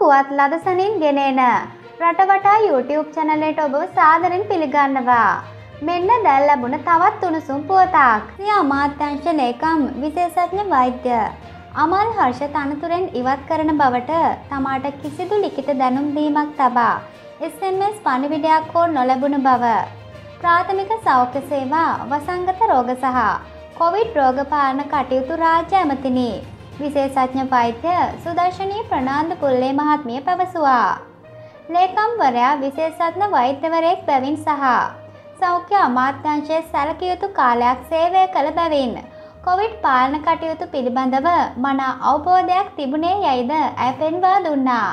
පුවත් ලදසනින් ගෙනන රටවටා YouTube චැනලට ඔබ සාදරෙන් පිළිගන්නවා. මෙන්න දැල් ලැබුණ තවත් උණුසුම් පුවතක්. සිය අමාත්‍යංශ ලේකම් විශේෂඥ වෛද්‍ය. අමල් හර්ෂ තනතුරෙන් ඉවත් කරන බවට තමාට කිසිදු ලිකිත දැනුම් දීමක් තබා. SMS පණිවිඩයක් හෝ නොලැබුණු බව. ප්‍රාථමික සෞඛ්‍ය සේවා වසංගත රෝග සහ කොවිඩ් රෝගපාලන කටයුතු රාජ්‍ය ඇමතිනි. විශේෂඥ වෛද්‍ය සුදර්ශනී ප්‍රනාන්දු පුල්ලේ මහත්මිය පැවසුවා. ලේකම්වරයා විශේෂඥ වෛද්‍යවරයෙක් බැවින් සහ සෞඛ්‍ය අමාත්‍යංශයේ සැලකිය යුතු කාලයක් සේවය කළ බැවින් කොවිඩ් පාලන කටයුතු පිළිබඳව මනා අවබෝධයක් තිබුණේ යයිද ඇය පෙන්වා දුන්නා.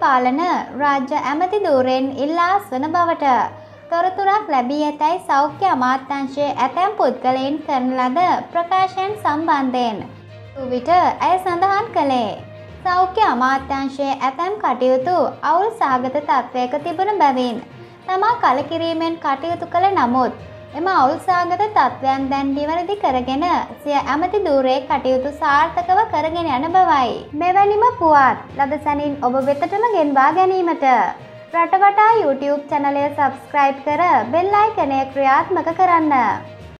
පාලන රාජ්‍ය ඇමති දූරෙන් ඉල්ලා ස්වන බවට තොරතුරක් ලැබී ඇතැයි සෞඛ්‍ය අමාත්‍යංශයේ ඇතැම් පුද්ගලයින් කරන ලද ප්‍රකාශයන් සම්බන්ධයෙන් විට ඇය සඳහන් කළේ. සෞඛ්‍ය අමාත්‍යංශයේ ඇතැම් කටයුතු අවුල් සහගත තත්ත්වයක තිබුණ බැවින් තමා කලකිරීමෙන් කටයුතු කළ නමුත් එම අවුල්සාගත තත්ත්වයන් දැන් නිවැරදි කරගෙන සිය ඇමති දූරේ කටයුතු සාර්ථකව කරගෙන යන බවයි. මෙවැනිම පුවත් ලදසැනින් ඔබ වෙතටම ගෙන්වා ගැනීමට. රටවටා YouTube චැනලය සබස්ක්‍රයිබ් කර බෙල්ලයිකනය ක්‍රියාත්මක කරන්න.